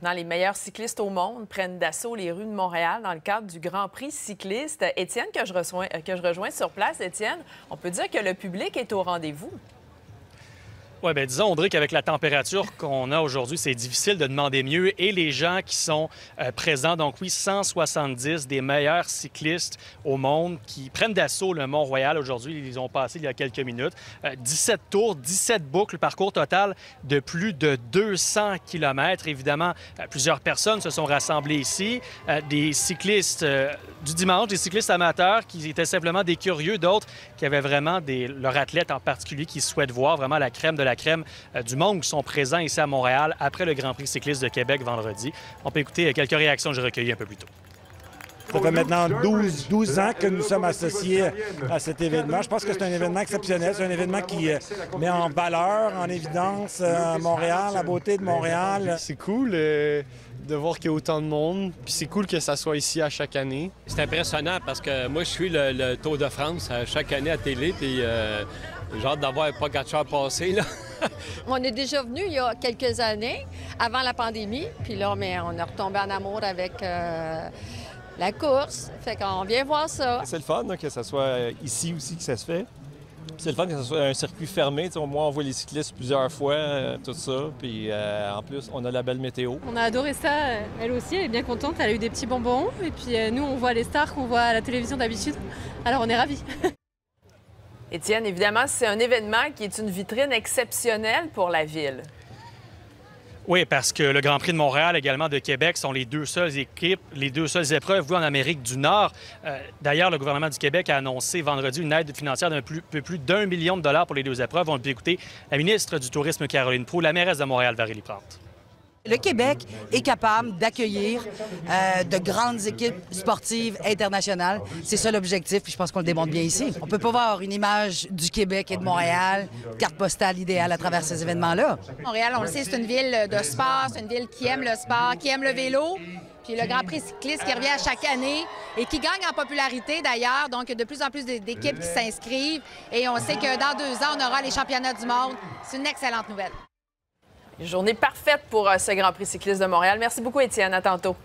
Maintenant, les meilleurs cyclistes au monde prennent d'assaut les rues de Montréal dans le cadre du Grand Prix cycliste. Étienne, que je, rejoins, que je rejoins sur place, Étienne, on peut dire que le public est au rendez-vous. Oui, bien disons, Audrey, qu'avec la température qu'on a aujourd'hui, c'est difficile de demander mieux. Et les gens qui sont euh, présents, donc oui, 170 des meilleurs cyclistes au monde qui prennent d'assaut le Mont-Royal aujourd'hui. Ils ont passé il y a quelques minutes. 17 euh, tours, 17 boucles, parcours total de plus de 200 km. Évidemment, euh, plusieurs personnes se sont rassemblées ici. des cyclistes du dimanche, des cyclistes amateurs qui étaient simplement des curieux, d'autres qui avaient vraiment des, leur athlète en particulier qui souhaitent voir vraiment la crème de la crème euh, du monde qui sont présents ici à Montréal après le Grand Prix cycliste de Québec vendredi. On peut écouter quelques réactions que j'ai recueillies un peu plus tôt. Ça fait maintenant 12, 12, ans que nous sommes associés à cet événement. Je pense que c'est un événement exceptionnel. C'est un événement qui euh, met en valeur, en évidence euh, Montréal, la beauté de Montréal. C'est cool de voir qu'il y a autant de monde. Puis c'est cool que ça soit ici à chaque année. C'est impressionnant parce que moi, je suis le, Tour de France chaque année à télé. Puis j'ai hâte d'avoir Pogacar passé, là. on est déjà venu il y a quelques années, avant la pandémie. Puis là, mais on est retombé en amour avec euh, la course. Fait qu'on vient voir ça. C'est le fun que ce soit euh, ici aussi que ça se fait. C'est le fun que ce soit un circuit fermé. au moins, on voit les cyclistes plusieurs fois, euh, tout ça. Puis en plus, on a la belle météo. On a adoré ça. Elle aussi, elle est bien contente. Elle a eu des petits bonbons. Et puis nous, on voit les stars qu'on voit à la télévision d'habitude. Alors on est ravis. Étienne, évidemment, c'est un événement qui est une vitrine exceptionnelle pour la ville. Oui, parce que le Grand Prix de Montréal, également de Québec, sont les deux seules équipes, les deux seules épreuves vues en Amérique du Nord. Euh, d'ailleurs, le gouvernement du Québec a annoncé vendredi une aide financière d'un peu plus d'un million de dollars pour les deux épreuves. On peut écouter la ministre du Tourisme, Caroline Proulx, la mairesse de Montréal, Valérie Plante. Le Québec est capable d'accueillir euh, de grandes équipes sportives internationales. C'est ça l'objectif, puis je pense qu'on le démontre bien ici. On peut pas voir une image du Québec et de Montréal, carte postale idéale à travers ces événements-là. Montréal, on le sait, c'est une ville de sport, c'est une ville qui aime le sport, qui aime le vélo. Puis le Grand Prix cycliste qui revient chaque année et qui gagne en popularité d'ailleurs. Donc, de plus en plus d'équipes qui s'inscrivent. Et on sait que dans deux ans, on aura les championnats du monde. C'est une excellente nouvelle. Une journée parfaite pour euh, ce Grand Prix cycliste de Montréal. Merci beaucoup, Étienne. À tantôt.